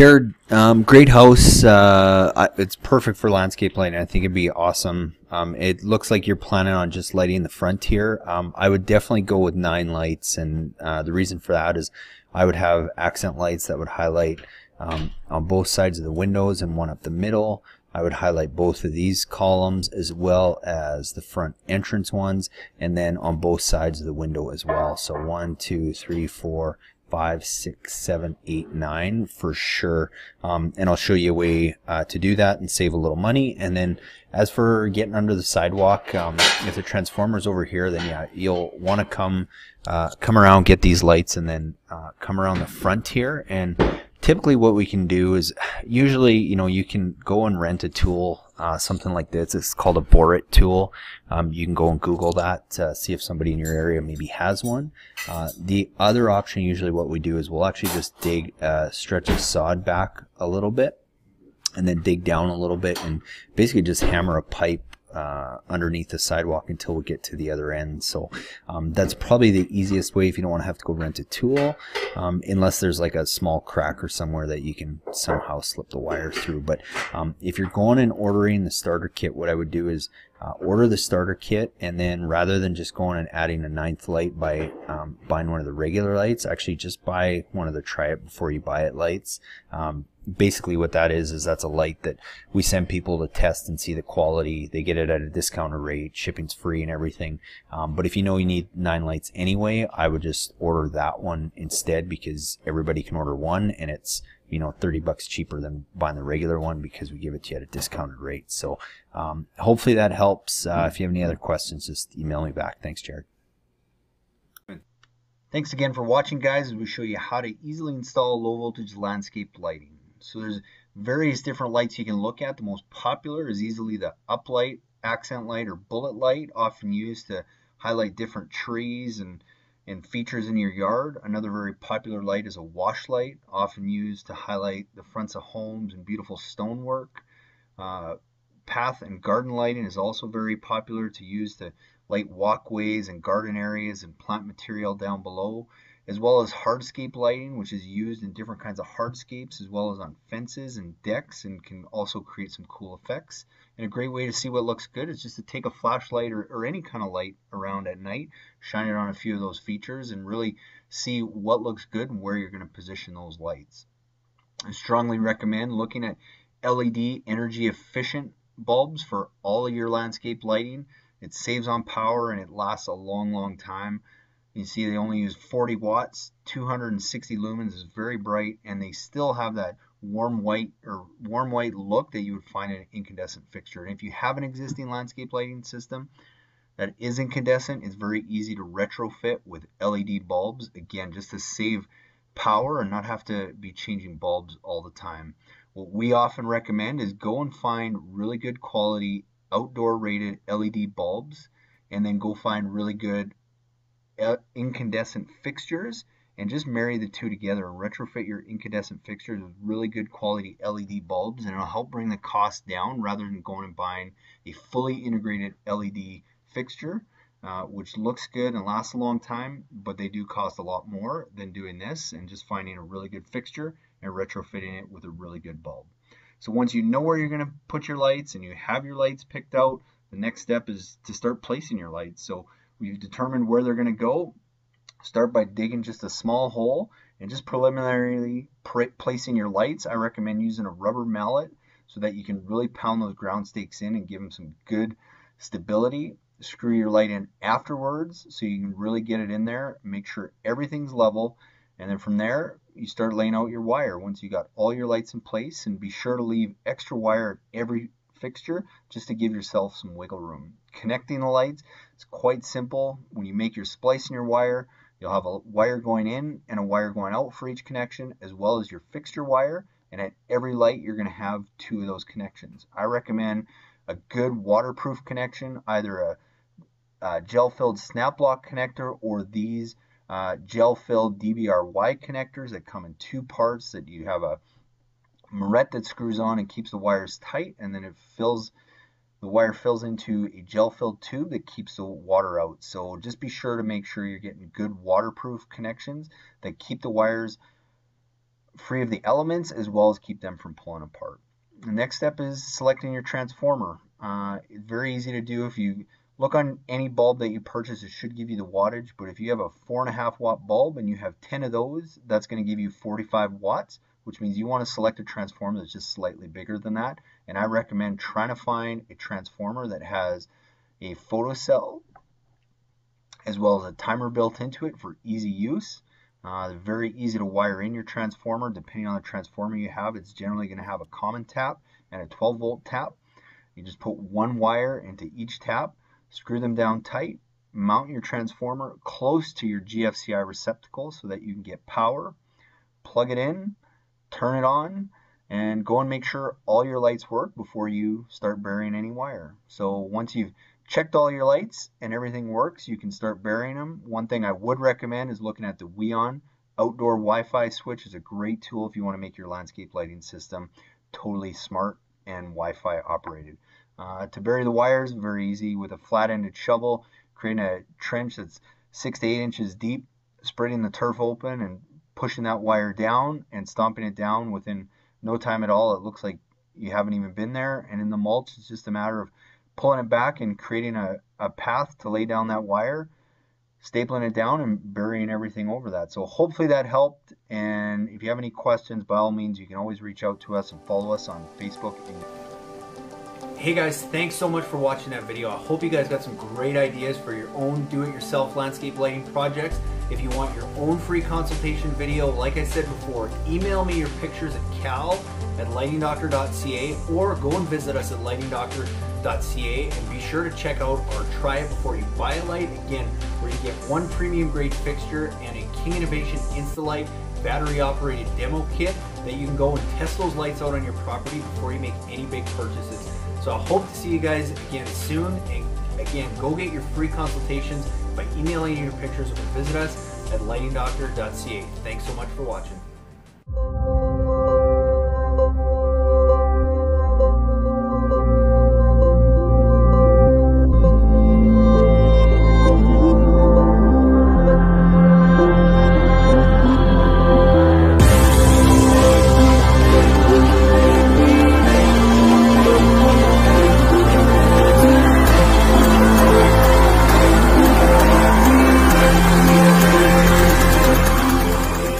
Jared, um, great house. Uh, it's perfect for landscape lighting. I think it'd be awesome. Um, it looks like you're planning on just lighting the front here. Um, I would definitely go with nine lights, and uh, the reason for that is I would have accent lights that would highlight um, on both sides of the windows and one up the middle. I would highlight both of these columns as well as the front entrance ones and then on both sides of the window as well. So one, two, three, four, five, six, seven, eight, nine for sure. Um, and I'll show you a way uh, to do that and save a little money. And then as for getting under the sidewalk, um, if the transformer's over here, then yeah, you'll want to come uh, come around, get these lights, and then uh, come around the front here. And typically what we can do is usually, you know, you can go and rent a tool, uh, something like this. It's called a Borit tool. Um, you can go and Google that, to see if somebody in your area maybe has one. Uh, the other option, usually what we do is we'll actually just dig a stretch of sod back a little bit and then dig down a little bit and basically just hammer a pipe uh, underneath the sidewalk until we get to the other end. So um, that's probably the easiest way if you don't want to have to go rent a tool, um, unless there's like a small crack or somewhere that you can somehow slip the wire through. But um, if you're going and ordering the starter kit, what I would do is uh, order the starter kit and then rather than just going and adding a ninth light by um, buying one of the regular lights, actually just buy one of the try it before you buy it lights. Um, basically what that is is that's a light that we send people to test and see the quality. They get it at a discounted rate. Shipping's free and everything. Um, but if you know you need nine lights anyway i would just order that one instead because everybody can order one and it's you know 30 bucks cheaper than buying the regular one because we give it to you at a discounted rate. So um, hopefully that helps. Uh, if you have any other questions just email me back. Thanks jared. Thanks again for watching guys as we show you how to easily install low voltage landscape lighting. So there's various different lights you can look at. The most popular is easily the uplight, accent light, or bullet light, often used to highlight different trees and, and features in your yard. Another very popular light is a wash light, often used to highlight the fronts of homes and beautiful stonework. Uh, path and garden lighting is also very popular to use to light walkways and garden areas and plant material down below as well as hardscape lighting, which is used in different kinds of hardscapes, as well as on fences and decks, and can also create some cool effects. And a great way to see what looks good is just to take a flashlight or, or any kind of light around at night, shine it on a few of those features, and really see what looks good and where you're going to position those lights. I strongly recommend looking at LED energy efficient bulbs for all of your landscape lighting. It saves on power and it lasts a long, long time. You see they only use 40 watts, 260 lumens is very bright, and they still have that warm white or warm white look that you would find in an incandescent fixture. And if you have an existing landscape lighting system that is incandescent, it's very easy to retrofit with LED bulbs, again, just to save power and not have to be changing bulbs all the time. What we often recommend is go and find really good quality outdoor rated LED bulbs and then go find really good incandescent fixtures and just marry the two together and retrofit your incandescent fixtures with really good quality LED bulbs and it'll help bring the cost down rather than going and buying a fully integrated LED fixture uh, which looks good and lasts a long time but they do cost a lot more than doing this and just finding a really good fixture and retrofitting it with a really good bulb. So once you know where you're going to put your lights and you have your lights picked out the next step is to start placing your lights. So We've determined where they're going to go. Start by digging just a small hole and just preliminarily placing your lights. I recommend using a rubber mallet so that you can really pound those ground stakes in and give them some good stability. Screw your light in afterwards so you can really get it in there. Make sure everything's level. And then from there, you start laying out your wire once you got all your lights in place and be sure to leave extra wire at every fixture just to give yourself some wiggle room. Connecting the lights is quite simple. When you make your splice in your wire, you'll have a wire going in and a wire going out for each connection as well as your fixture wire and at every light you're going to have two of those connections. I recommend a good waterproof connection, either a, a gel-filled snap lock connector or these uh, gel-filled DBRY connectors that come in two parts that you have a Marrette that screws on and keeps the wires tight and then it fills the wire fills into a gel filled tube that keeps the water out so just be sure to make sure you're getting good waterproof connections that keep the wires free of the elements as well as keep them from pulling apart. The next step is selecting your transformer. Uh, very easy to do if you look on any bulb that you purchase, it should give you the wattage, but if you have a four and a half watt bulb and you have 10 of those, that's going to give you 45 watts, which means you want to select a transformer that's just slightly bigger than that. And I recommend trying to find a transformer that has a photocell as well as a timer built into it for easy use. Uh, very easy to wire in your transformer. Depending on the transformer you have, it's generally going to have a common tap and a 12 volt tap. You just put one wire into each tap, screw them down tight, mount your transformer close to your GFCI receptacle so that you can get power, plug it in, turn it on, and go and make sure all your lights work before you start burying any wire. So once you've checked all your lights and everything works, you can start burying them. One thing I would recommend is looking at the WiOn outdoor Wi-Fi switch is a great tool if you want to make your landscape lighting system totally smart and Wi-Fi operated. Uh, to bury the wires, very easy with a flat-ended shovel, creating a trench that's six to eight inches deep, spreading the turf open and pushing that wire down and stomping it down within no time at all. It looks like you haven't even been there. And in the mulch, it's just a matter of pulling it back and creating a, a path to lay down that wire, stapling it down and burying everything over that. So hopefully that helped. And if you have any questions, by all means, you can always reach out to us and follow us on Facebook. Hey guys, thanks so much for watching that video. I hope you guys got some great ideas for your own do-it-yourself landscape lighting projects. If you want your own free consultation video, like I said before, email me your pictures at cal at lightingdoctor.ca or go and visit us at lightingdoctor.ca and be sure to check out or try it before you buy a light. Again, where you get one premium grade fixture and a King Innovation Instalight battery operated demo kit that you can go and test those lights out on your property before you make any big purchases. So I hope to see you guys again soon. And again, go get your free consultations by emailing your pictures or visit us at lightingdoctor.ca. Thanks so much for watching.